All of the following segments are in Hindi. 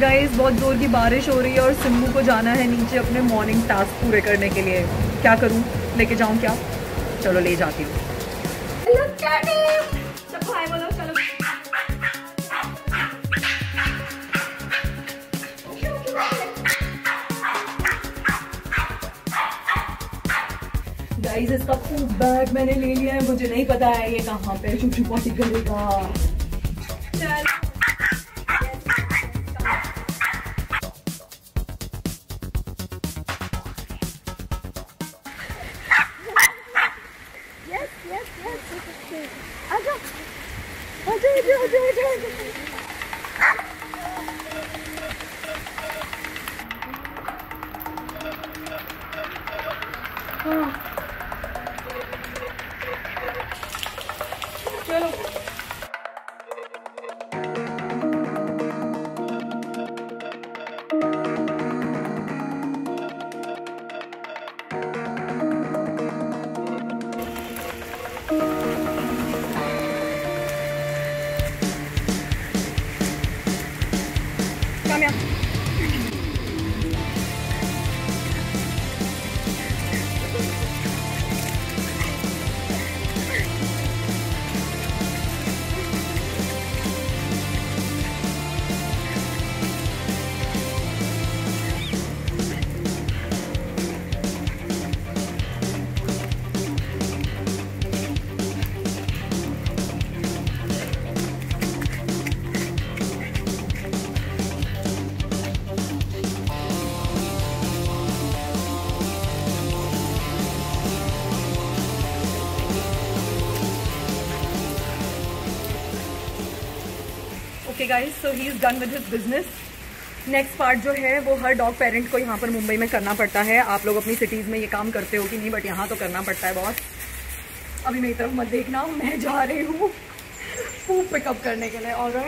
गाइस बहुत ज़ोर की बारिश हो रही है और सिम्बू को जाना है नीचे अपने मॉर्निंग टास्क पूरे करने के लिए। क्या करूँ? लेके जाऊँ क्या? चलो ले जाती हूँ। गाइस इसका फ़ूड बैग मैंने ले लिया है, मुझे नहीं पता है ये कहाँ पे छुप पॉटी करेगा। चलो 看到 okay guys so he is done with his business next part जो है, वो हर डॉग पेरेंट को यहाँ पर मुंबई में करना पड़ता है। आप लोग अपनी सिटीज़ में ये काम करते हो कि नहीं बट यहाँ तो करना पड़ता है बहुत अभी मेरी तरफ़ मत देखना, मैं जा रही हूँ फ़ूड पिकअप करने के लिए और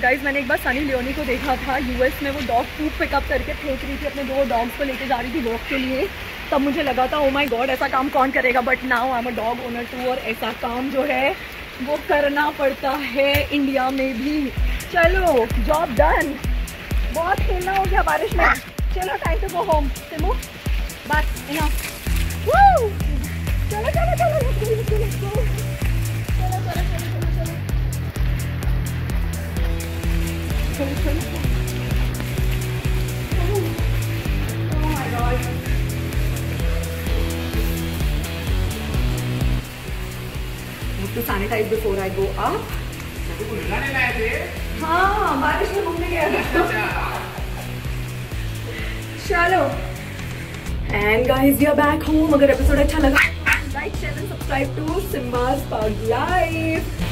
गाइज़ मैंने एक बार सनी लियोनी को देखा था यूएस में वो डॉग फ़ूड पिकअप करके फेंक रही थी अपने दो डॉग्स को लेके जा रही थी वॉक के लिए। तब मुझे लगा था ओ माई गॉड ऐसा काम कौन करेगा? But now I am a dog owner too और ऐसा काम जो है वो करना पड़ता है इंडिया में भी चलो जॉब डन बहुत खेलना हो गया बारिश में चलो टाइम टू गो होम सिमू बस इना चलो चलो चलो चलो चलो चलो चलो चलो चलो to sanitize before I go up. हाँ बारिश में घूमने गया चलो। And guys we are back home अगर एपिसोड अच्छा लगा like share and subscribe to Simba's pug life